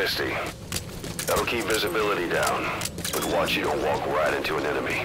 misty. That'll keep visibility down, but watch you don't walk right into an enemy.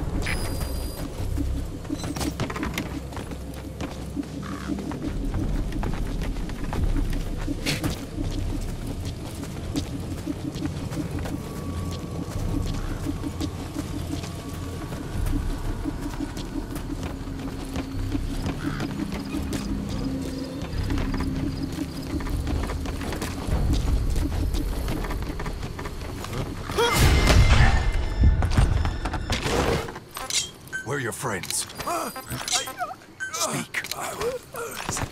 Friends? Speak.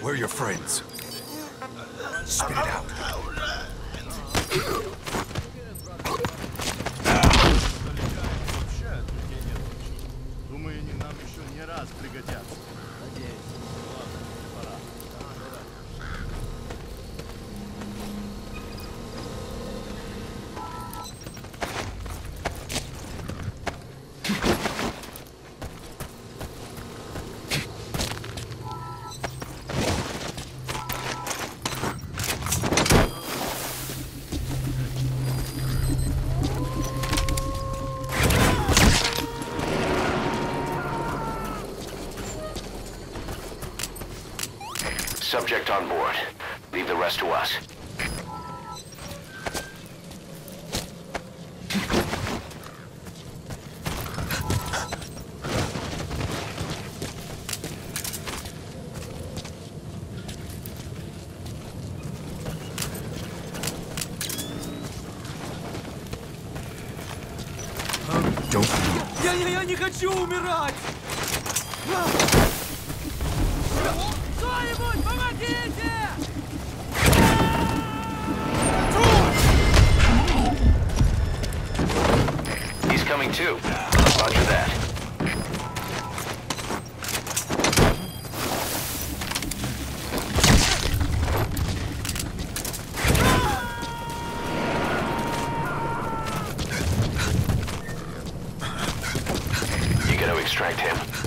Where are your friends? Spit it out. Думаю, они нам еще не раз пригодятся. Subject on board. Leave the rest to us. Don't leave. Я, я, я не хочу умирать! Кто-нибудь, помогите! He's coming too. Roger that. You gotta extract him.